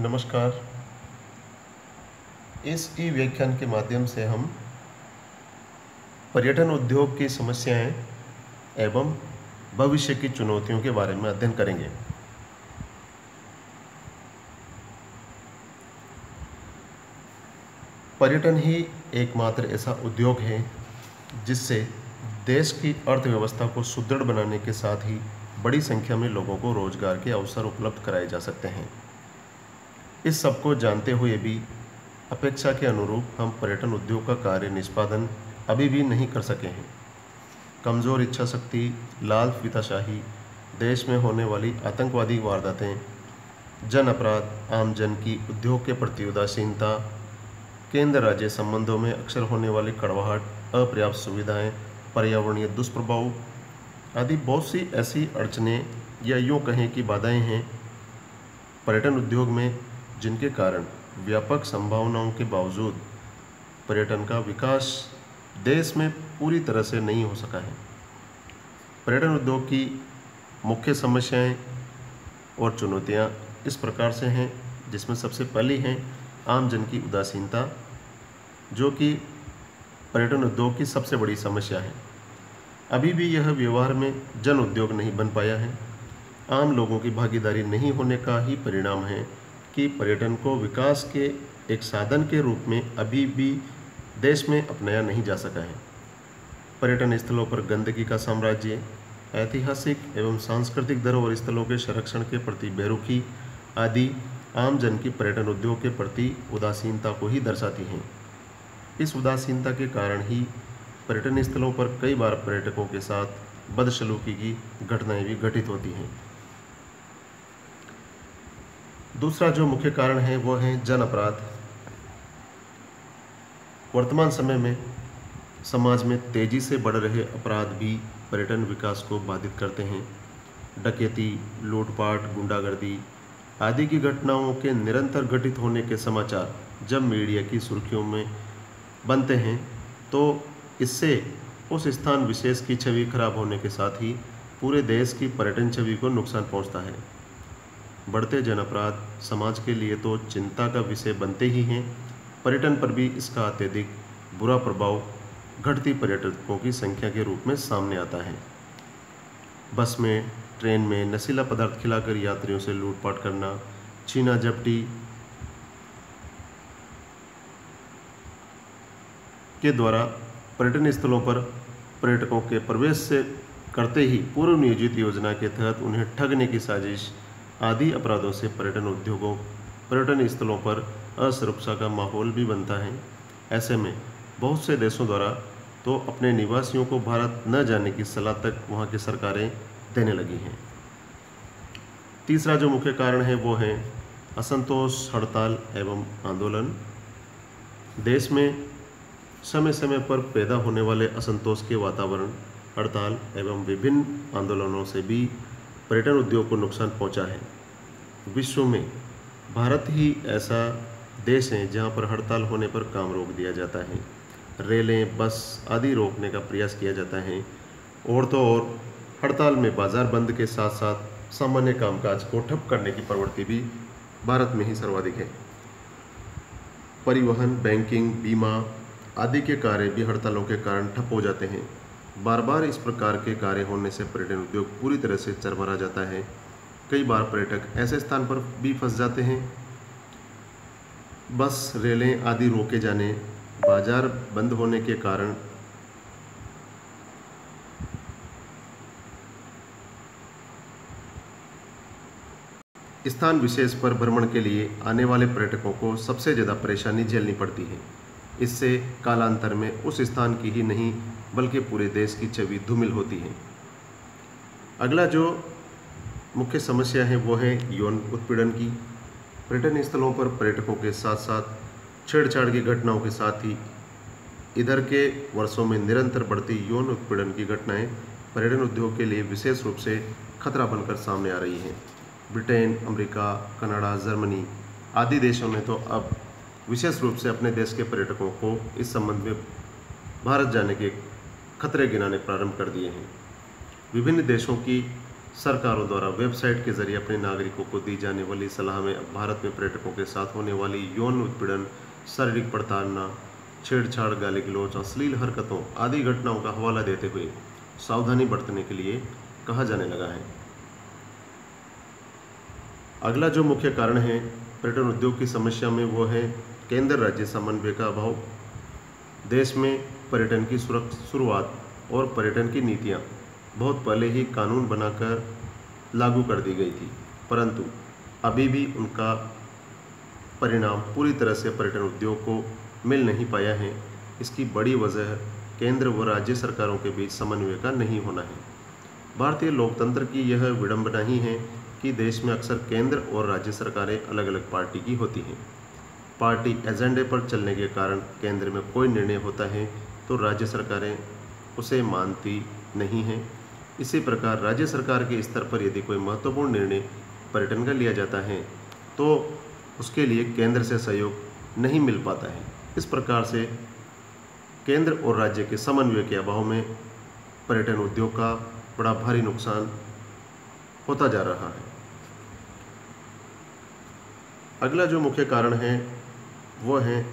नमस्कार। इस ई व्याख्यान के माध्यम से हम पर्यटन उद्योग की समस्याएँ एवं भविष्य की चुनौतियों के बारे में अध्ययन करेंगे। पर्यटन ही एकमात्र ऐसा उद्योग है जिससे देश की अर्थव्यवस्था को सुदृढ़ बनाने के साथ ही बड़ी संख्या में लोगों को रोज़गार के अवसर उपलब्ध कराए जा सकते हैं। इस सबको जानते हुए भी अपेक्षा के अनुरूप हम पर्यटन उद्योग का कार्य निष्पादन अभी भी नहीं कर सके हैं। कमज़ोर इच्छा शक्ति, लाल फिताशाही, देश में होने वाली आतंकवादी वारदातें, जन अपराध आम जन की उद्योग के प्रति उदासीनता, केंद्र राज्य संबंधों में अक्सर होने वाली कड़वाहट, अपर्याप्त सुविधाएँ, पर्यावरणीय दुष्प्रभाव आदि बहुत सी ऐसी अड़चने या यूँ कहें कि बाधाएँ हैं। पर्यटन उद्योग में जिनके कारण व्यापक संभावनाओं के बावजूद पर्यटन का विकास देश में पूरी तरह से नहीं हो सका है। पर्यटन उद्योग की मुख्य समस्याएँ और चुनौतियाँ इस प्रकार से हैं, जिसमें सबसे पहली हैं आम जन की उदासीनता, जो कि पर्यटन उद्योग की सबसे बड़ी समस्या है। अभी भी यह व्यवहार में जन उद्योग नहीं बन पाया है। आम लोगों की भागीदारी नहीं होने का ही परिणाम है। कि पर्यटन को विकास के एक साधन के रूप में अभी भी देश में अपनाया नहीं जा सका है। पर्यटन स्थलों पर गंदगी का साम्राज्य, ऐतिहासिक एवं सांस्कृतिक धरोहर स्थलों के संरक्षण के प्रति बेरुखी आदि आम जन की पर्यटन उद्योग के प्रति उदासीनता को ही दर्शाती हैं। इस उदासीनता के कारण ही पर्यटन स्थलों पर कई बार पर्यटकों के साथ बदसलूकी की घटनाएँ भी घटित होती हैं। दूसरा जो मुख्य कारण है, वो है जन अपराध वर्तमान समय में समाज में तेज़ी से बढ़ रहे अपराध भी पर्यटन विकास को बाधित करते हैं। डकैती, लूटपाट, गुंडागर्दी आदि की घटनाओं के निरंतर घटित होने के समाचार जब मीडिया की सुर्खियों में बनते हैं तो इससे उस स्थान विशेष की छवि खराब होने के साथ ही पूरे देश की पर्यटन छवि को नुकसान पहुँचता है। बढ़ते जन अपराध समाज के लिए तो चिंता का विषय बनते ही हैं। पर्यटन पर भी इसका अत्यधिक बुरा प्रभाव घटती पर्यटकों की संख्या के रूप में सामने आता है। बस में, ट्रेन में नशीला पदार्थ खिलाकर यात्रियों से लूटपाट करना, छीना झपटी के द्वारा पर्यटन स्थलों पर पर्यटकों के प्रवेश से करते ही पूर्व नियोजित योजना के तहत उन्हें ठगने की साजिश आदि अपराधों से पर्यटन उद्योगों, पर्यटन स्थलों पर असुरक्षा का माहौल भी बनता है। ऐसे में बहुत से देशों द्वारा तो अपने निवासियों को भारत न जाने की सलाह तक वहाँ की सरकारें देने लगी हैं। तीसरा जो मुख्य कारण है वो है असंतोष, हड़ताल एवं आंदोलन। देश में समय समय पर पैदा होने वाले असंतोष के वातावरण, हड़ताल एवं विभिन्न आंदोलनों से भी पर्यटन उद्योग को नुकसान पहुँचा है। विश्व में भारत ही ऐसा देश है जहाँ पर हड़ताल होने पर काम रोक दिया जाता है। रेलें, बस आदि रोकने का प्रयास किया जाता है। और तो और, हड़ताल में बाज़ार बंद के साथ साथ सामान्य कामकाज को ठप करने की प्रवृत्ति भी भारत में ही सर्वाधिक है। परिवहन, बैंकिंग, बीमा आदि के कार्य भी हड़तालों के कारण ठप हो जाते हैं। बार बार इस प्रकार के कार्य होने से पर्यटन उद्योग पूरी तरह से चरमरा जाता है। कई बार पर्यटक ऐसे स्थान पर भी फंस जाते हैं। बस, रेलें आदि रोके जाने, बाज़ार बंद होने के कारण स्थान विशेष पर भ्रमण के लिए आने वाले पर्यटकों को सबसे ज़्यादा परेशानी झेलनी पड़ती है। इससे कालांतर में उस स्थान की ही नहीं बल्कि पूरे देश की छवि धूमिल होती है। अगला जो मुख्य समस्या है, वो है यौन उत्पीड़न की। पर्यटन स्थलों पर पर्यटकों के साथ साथ छेड़छाड़ की घटनाओं के साथ ही इधर के वर्षों में निरंतर बढ़ती यौन उत्पीड़न की घटनाएँ पर्यटन उद्योग के लिए विशेष रूप से खतरा बनकर सामने आ रही हैं। ब्रिटेन, अमेरिका, कनाडा, जर्मनी आदि देशों ने तो अब विशेष रूप से अपने देश के पर्यटकों को इस संबंध में भारत जाने के खतरे गिनाने प्रारंभ कर दिए हैं। विभिन्न देशों की सरकारों द्वारा वेबसाइट के ज़रिए अपने नागरिकों को दी जाने वाली सलाह में भारत में पर्यटकों के साथ होने वाली यौन उत्पीड़न, शारीरिक प्रताड़ना, छेड़छाड़ गाली गलौच अश्लील हरकतों आदि घटनाओं का हवाला देते हुए सावधानी बरतने के लिए कहा जाने लगा है। अगला जो मुख्य कारण है पर्यटन उद्योग की समस्या में वो है केंद्र राज्य समन्वय का अभाव। देश में पर्यटन की शुरुआत और पर्यटन की नीतियाँ बहुत पहले ही कानून बनाकर लागू कर दी गई थी, परंतु अभी भी उनका परिणाम पूरी तरह से पर्यटन उद्योग को मिल नहीं पाया है। इसकी बड़ी वजह केंद्र व राज्य सरकारों के बीच समन्वय का नहीं होना है। भारतीय लोकतंत्र की यह विडंबना ही है कि देश में अक्सर केंद्र और राज्य सरकारें अलग अलग पार्टी की होती हैं। पार्टी एजेंडे पर चलने के कारण केंद्र में कोई निर्णय होता है तो राज्य सरकारें उसे मानती नहीं हैं। इसी प्रकार राज्य सरकार के स्तर पर यदि कोई महत्वपूर्ण निर्णय पर्यटन का लिया जाता है तो उसके लिए केंद्र से सहयोग नहीं मिल पाता है। इस प्रकार से केंद्र और राज्य के समन्वय के अभाव में पर्यटन उद्योग का बड़ा भारी नुकसान होता जा रहा है। अगला जो मुख्य कारण है वो है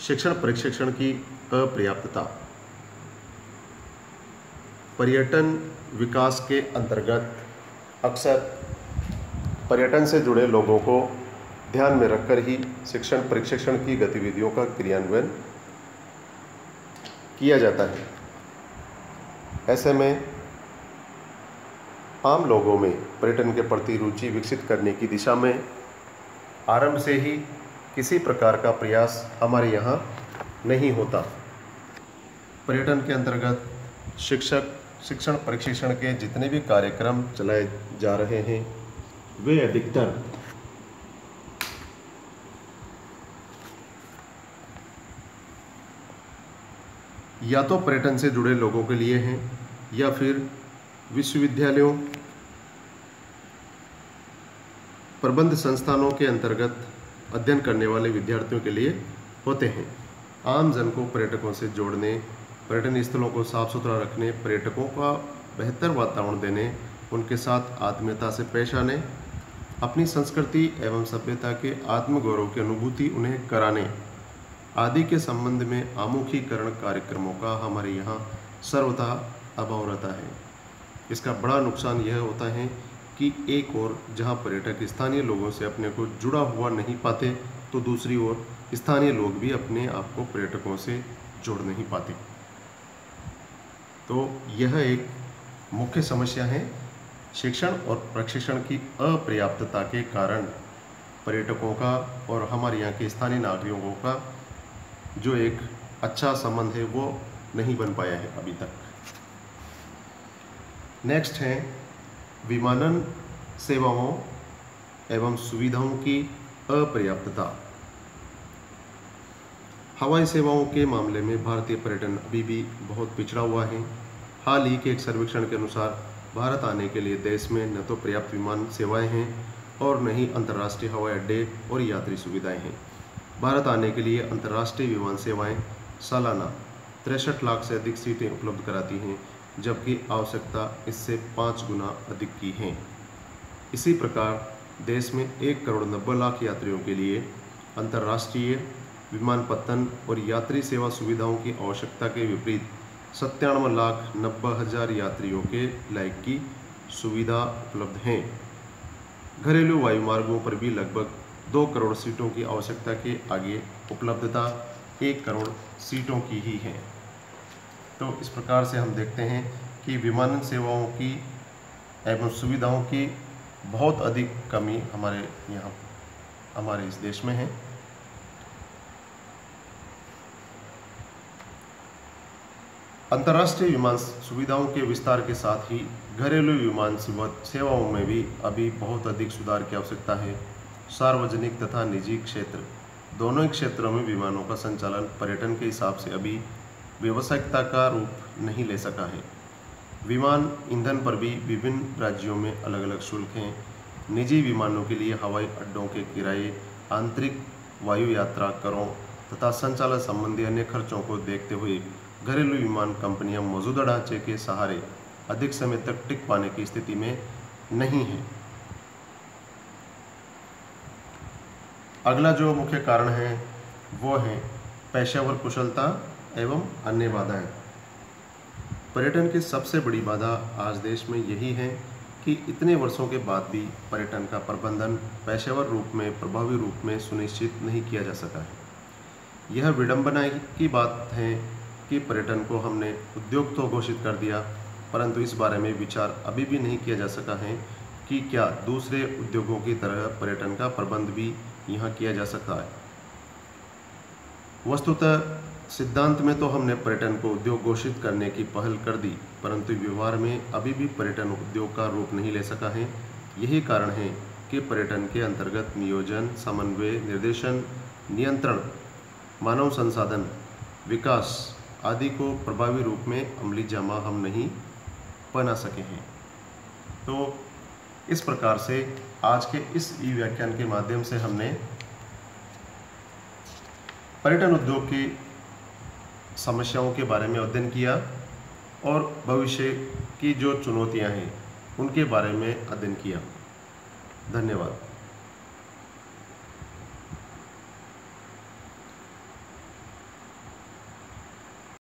शिक्षण प्रशिक्षण की अपर्याप्तता। पर्यटन विकास के अंतर्गत अक्सर पर्यटन से जुड़े लोगों को ध्यान में रखकर ही शिक्षण प्रशिक्षण की गतिविधियों का क्रियान्वयन किया जाता है। ऐसे में आम लोगों में पर्यटन के प्रति रुचि विकसित करने की दिशा में आरंभ से ही किसी प्रकार का प्रयास हमारे यहाँ नहीं होता। पर्यटन के अंतर्गत शिक्षक, शिक्षण प्रशिक्षण के जितने भी कार्यक्रम चलाए जा रहे हैं, वे अधिकतर या तो पर्यटन से जुड़े लोगों के लिए हैं, या फिर विश्वविद्यालयों, प्रबंध संस्थानों के अंतर्गत अध्ययन करने वाले विद्यार्थियों के लिए होते हैं। आम जन को पर्यटकों से जोड़ने, पर्यटन स्थलों को साफ़ सुथरा रखने, पर्यटकों का बेहतर वातावरण देने, उनके साथ आत्मीयता से पेश आने, अपनी संस्कृति एवं सभ्यता के आत्मगौरव की अनुभूति उन्हें कराने आदि के संबंध में आमुखीकरण कार्यक्रमों का हमारे यहाँ सर्वथा अभाव रहता है। इसका बड़ा नुकसान यह होता है कि एक और जहाँ पर्यटक स्थानीय लोगों से अपने को जुड़ा हुआ नहीं पाते तो दूसरी ओर स्थानीय लोग भी अपने आप को पर्यटकों से जोड़ नहीं पाते। तो यह एक मुख्य समस्या है। शिक्षण और प्रशिक्षण की अपर्याप्तता के कारण पर्यटकों का और हमारे यहाँ के स्थानीय नागरिकों का जो एक अच्छा संबंध है, वो नहीं बन पाया है अभी तक। नेक्स्ट है विमानन सेवाओं एवं सुविधाओं की अपर्याप्तता। हवाई सेवाओं के मामले में भारतीय पर्यटन अभी भी बहुत पिछड़ा हुआ है। हाल ही के एक सर्वेक्षण के अनुसार भारत आने के लिए देश में न तो पर्याप्त विमान सेवाएँ हैं और न ही अंतर्राष्ट्रीय हवाई अड्डे और यात्री सुविधाएँ हैं। भारत आने के लिए अंतर्राष्ट्रीय विमान सेवाएँ सालाना तिरसठ लाख से अधिक सीटें उपलब्ध कराती हैं जबकि आवश्यकता इससे पाँच गुना अधिक की है। इसी प्रकार, देश में एक करोड़ नब्बे लाख यात्रियों के लिए अंतर्राष्ट्रीय विमानपत्तन और यात्री सेवा सुविधाओं की आवश्यकता के विपरीत सत्तानवे लाख नब्बे हज़ार यात्रियों के लायक की सुविधा उपलब्ध हैं। घरेलू वायुमार्गों पर भी लगभग दो करोड़ सीटों की आवश्यकता के आगे उपलब्धता एक करोड़ सीटों की ही है। तो इस प्रकार से हम देखते हैं कि विमानन सेवाओं की एवं सुविधाओं की बहुत अधिक कमी हमारे यहाँ, हमारे इस देश में है। अंतर्राष्ट्रीय विमान सुविधाओं के विस्तार के साथ ही घरेलू विमान सेवाओं में भी अभी बहुत अधिक सुधार की आवश्यकता है। सार्वजनिक तथा निजी क्षेत्र, दोनों ही क्षेत्रों में विमानों का संचालन पर्यटन के हिसाब से अभी व्यावसायिकता का रूप नहीं ले सका है। विमान ईंधन पर भी विभिन्न राज्यों में अलग अलग शुल्क हैं। निजी विमानों के लिए हवाई अड्डों के किराए, आंतरिक वायु यात्रा करों तथा संचालन संबंधी अन्य खर्चों को देखते हुए घरेलू विमान कंपनियाँ मौजूदा ढांचे के सहारे अधिक समय तक टिक पाने की स्थिति में नहीं है। अगला जो मुख्य कारण है, वो है पेशेवर कुशलता एवं अन्य बाधाएँ। पर्यटन की सबसे बड़ी बाधा आज देश में यही है कि इतने वर्षों के बाद भी पर्यटन का प्रबंधन पेशेवर रूप में, प्रभावी रूप में सुनिश्चित नहीं किया जा सका है। यह विडंबना की बात है कि पर्यटन को हमने उद्योग तो घोषित कर दिया, परंतु इस बारे में विचार अभी भी नहीं किया जा सका है कि क्या दूसरे उद्योगों की तरह पर्यटन का प्रबंध भी यहाँ किया जा सकता है। वस्तुतः सिद्धांत में तो हमने पर्यटन को उद्योग घोषित करने की पहल कर दी, परंतु व्यवहार में अभी भी पर्यटन उद्योग का रूप नहीं ले सका है। यही कारण है कि पर्यटन के अंतर्गत नियोजन, समन्वय, निर्देशन, नियंत्रण, मानव संसाधन, विकास आदि को प्रभावी रूप में अमली जमा हम नहीं बना सके हैं। तो इस प्रकार से आज के इस ई व्याख्यान के माध्यम से हमने पर्यटन उद्योग की समस्याओं के बारे में अध्ययन किया और भविष्य की जो चुनौतियाँ हैं, उनके बारे में अध्ययन किया। धन्यवाद।